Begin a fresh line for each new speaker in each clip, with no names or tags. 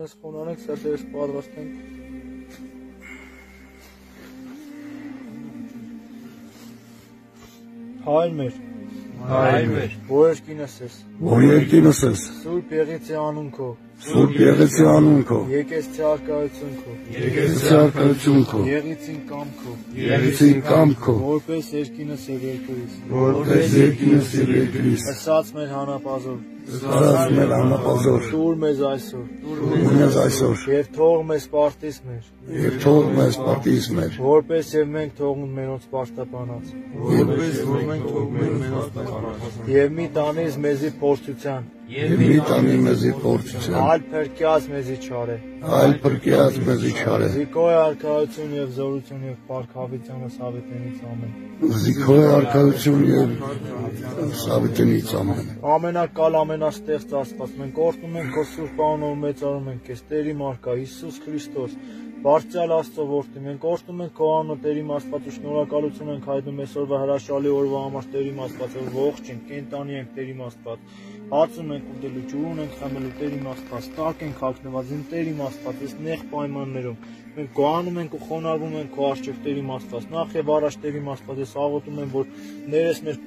Ես խոնարհենք սրտերս պատրաստենք Հայր մեր
Հայր մեր,
որ երկինս ես
որ երկինս ես,
Սուրբ եղեցի անուն քո
Սուրբ եղեցի անուն քո,
եկես ցարկայություն քո
եկեցի արկայություն քո,
եղեցին կամ քո
եղեցին կամ քո,
որպես երկինս եւ երկրից
որպես երկինս եւ երկրիս,
ասած մեր հանապազոր
սրած մեր անապազոր,
Տուր մեզ այսօր
ու մեզ այսօր,
եւ թող մեզ պարտիս մեր
եւ թող մեզ պատիս մեր,
որպես եւ մենք թողնում մենոց պարտապանած
որպես որ մենք թողում ենք մենոց պարտավորած։
եւ մի տանես մեզի փորձության
եւ մի տանի մեզի փորձության,
այլ փրկյաց մեզի չարե
այլ փրկիած մեզի չարե,
Զիկոյ արքայություն եւ զորություն եւ փառքավիճանը սավետենից ամեն
զիքոյ արկայություն եւ սավիտնից ամեն։
ամենակալ ամենաստեղծ Աստված մենք օրհնում ենք քո սուրբ անունով մեծարում ենք քեզ Տերի Մարկա Հիսուս Քրիստոս Բարձրալ Աստծո որդի մենք օրհնում ենք քո անունը Տերի Աստված ու շնորհակալություն ենք հայտնում այսօրվա հրաշալի օրվա համար Տերի Աստված որ ողջ ենք կենտանի ենք Տերի Աստված հացում ենք ուտելու ջուրն ենք խմելու Տերի Աստված տակ ենք հագնված իմ Տերի Աստված այս նեղ պայմաններում մենք գոհանում ենք ու խոնարհվում ենք քո արժեք Տերի Աստված նախ եւ առաջ Տերի Աստված ես աղոթում եմ որ ներես մեր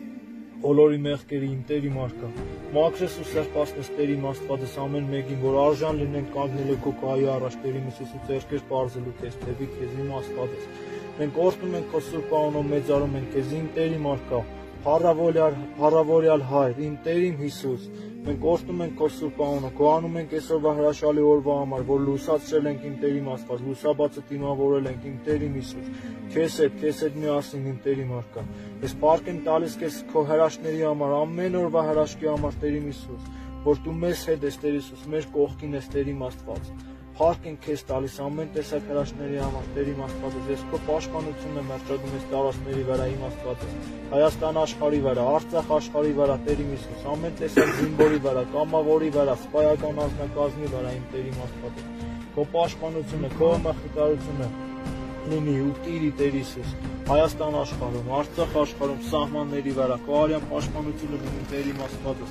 բոլորի մեղքերի իմ Տերի մարկա։ Մաքրես ու սրբացնես Տերի Աստվածս ամեն մեկին, որ արժան լինեն կանգնելու քո կայի առաջ Տերի Հիսուսի ձեռքեր բարձելու քեզ, թեպի քեզ իմ Աստվածս։ Մենք օրհնում ենք քո սուրբ անունով մեծարում ենք քեզ իմ Տերի մարկա։ Փառավորյալ, փառավորյալ Հայր, իմ Տեր իմ Հիսուս, մենք օրհնում ենք քո սուրբ անունը, գոհանում ենք այսօրվա հրաշալի օրվա համար, որ լուսացրել ենք իմ Տերի Աստված, լուսաբացը դիմավորել ենք իմ Տեր իմ Հիսուս։ Քեզ հետ, քեզ հետ միասին իմ Տերի մարկա։ Ես պարկ եմ տալիս քեզ քո հրաշների համար, ամեն օրվա հրաշքի համար Տեր իմ Հիսուս, որ դու մեզ հետ ես Տեր Հիսուս, մեր կողքին ես Տեր իմ Աստված։ Փառք ենք քեզ տալիս ամեն տեսակ հրաշների համար Տեր իմ Աստվածը ես քո պաշտպանությունն եմ մերժում ես տարածքների վրա իմ Աստվածը Հայաստան աշխարհի վրա Արցախ աշխարհի վրա Տեր իմ Հիսուս ամեն տեսակ զինվորի վրա կամավորի վրա սպայական ազնագազմի վրա իմ Տեր իմ Աստվածը քո պաշտպանությունը քո մխիթարությունը լինի ու տիրի Տեր Հիսուս Հայաստան աշխարհում Արցախ աշխարհում սահմանների վրա քո արյան պաշտպանությունը լինի Տեր իմ Աստվածը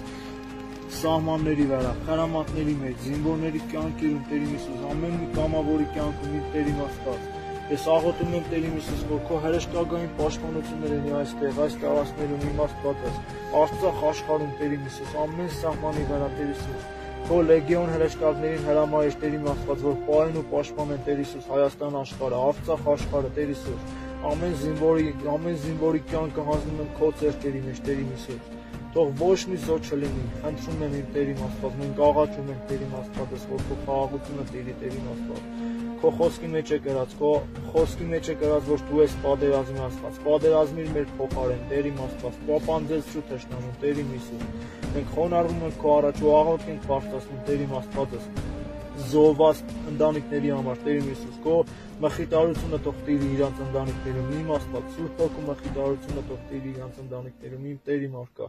սահմանների վրա, խրամատների մեջ, զինվորների կյանքերում Տեր Հիսուս, ամեն մի կամավորի կյանքում իր Տեր Աստված։ Ես աղոթում եմ Տեր Հիսուս, որ քո հրեշտակային պաշտպանությունները լինի այստեղ, այս տարածքներում իմ Աստվածս, Արցախ աշխարհում Տեր Հիսուս, ամեն սահմանի վրա Տեր Հիսուս։ Քո լեգիոն հրեշտակներին հրամայես Տեր իմ Աստված, որ պահեն ու պաշտպանեն Տեր Հիսուս Հայաստան աշխարհը, Արցախ աշխարհը Տեր Հիսուս։ Ամեն զինվորի, ամեն զինվորի կյանքը հանձնում եմ քո ձեռքերի մեջ Տեր Հիսուս թող ոչ մի զոչ չլինի։ Խնդրում եմ իմ Տերին Աստված, մենք աղաչում ենք Տերին Աստվածս, որ քո խաղաղությունը տիրի Տերին Աստված։ Քո խոսքի մեջ է գրած, քո խոսքի մեջ է գրած, որ դու ես պատերազմի Աստված։ Պատերազմիր մեր փոխարեն Տերին Աստված, պապանձեցու թշնամուն Տերին Հիսուս։ Մենք խոնարհվում ենք քո առաջ ու աղոթք ենք բարձրացնում Տերին Աստվածս զոհված ընտանիքների համար Տեր Հիսուս քո մխիթարությունը թող տիրի իրանց ընտանիքներում իմ Աստված Սուրբ Հոգու մխիթարությունը թող տիրի իրանց ընտանիքներում իմ Տերի մարկա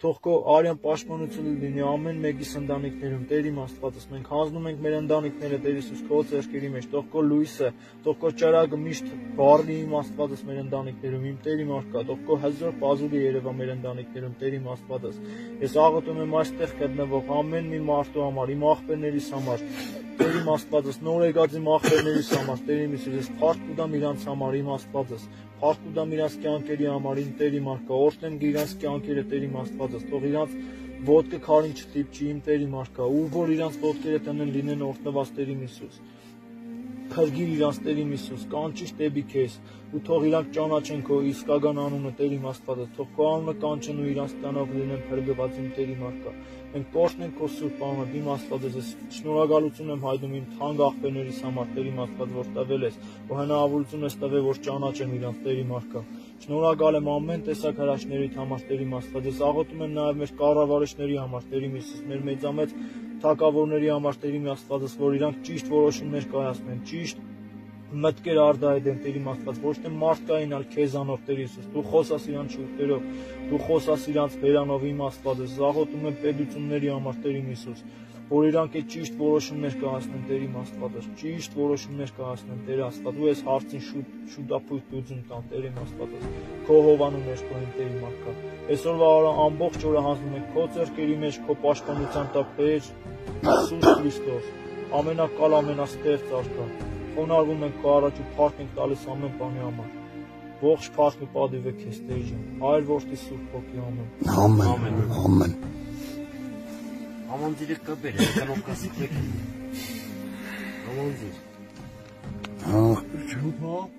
թող քո արյան պաշտպանությունը լինի ամեն մեկի ընտանիքներում Տեր իմ Աստվածս մենք հանձնում ենք մեր ընտանիքները Տեր Հիսուս քո ձեռքերի մեջ թող քո լույսը թող քո ճարակը միշտ բառնի իմ Աստվածս մեր ընտանիքներում իմ Տերի մարկա թող քո հզոր բազուլի երևա մեր ընտանիքներում Տեր իմ Աստվածս ես աղոթում եմ այստեղ գտնվող ամեն մի մարդու համար իմ աղբերներիս համար Տեր իմ Աստվածս նոր եկած իմ աղբերներիս համար Տեր իմ Հիսուս ես փառք ու դամ իրանց համար իմ Աստվածս փառք ու դամ իրանց կյանքերի համար իմ Տեր իմ արկա օրհնեմ իրանց կյանքերը Տեր իմ Աստվածս թող իրանց ոտքը քարին չտիպչի իմ Տեր իմ արկա ու որ իրանց ոտքերը տնեն լինեն օրհնված Տեր իմ Հիսուս փրկիր իրանց Տեր իմ Հիսուս, կանչիշ դեպի քեզ ու թող իրանք ճանաչեն քո իսկական անունը Տեր իմ Աստվածը, թող քո անունը կանչեն ու իրանց տանող լինեն փրկված իմ Տեր իմ արկա։ Մենք կորցնենք քո սուրբ անունը, իմ Աստվածը, ես շնորհակալություն եմ հայտնում իմ թանկ աղբերներիս համար, Տեր իմ Աստված, որ տվել ես, ու հնարավորություն ես տվել, որ ճանաչեն իրանց Տեր իմ արկա։ Շնորհակալ եմ ամեն տեսակ հրաշքների համար Տեր իմ Աստված, ես աղոթում եմ նաև մեր կառավարիչների համար, Տեր իմ Հիսուս, մեր մեծամեծ թակավորների համար Տեր իմ Աստվածս, որ իրանք ճիշտ որոշումներ կայացնեն, ճիշտ մտքեր արդայդեն Տերի Աստված, ոչ թե մարդկային, այլ քեզանով Տեր Հիսուս։ Դու խոսաս իրանց շուրթերով, դու խոսաս իրանց վերանով իմ Աստվածը։ Զաղոթում եմ պետությունների համար Տեր Հիսուս, որ իրանք է ճիշտ որոշումներ կայացնեն Տեր իմ Աստվածը, ճիշտ որոշումներ կայացնեն Տեր Աստված։ Ու ես հարցին շուտ շուտապույտ լուծում տան Տեր իմ Աստվածը։ Քո հովանում ես քո իմ Տերի մարկա։ Այսօրվա օրը ամբողջ օրը հանձնում ենք քո ձեռքերի մեջ, քո պաշտպանության տակ Տեր Հիսուս Քրիստոս։ ամենակալ ամենաստեղծ արքա։ Խոնարհվում ենք քո առաջ ու փառք ենք տալիս ամեն բանի համար։ Ողջ փառքն ու պատիվը քեզ Տեր ջան։ Հայր որդի Սուրբ Հոգի ամեն։
Ամեն, ամեն։
Амандилик кабель, коробка сутек. Амандиль.
Ах,
почему?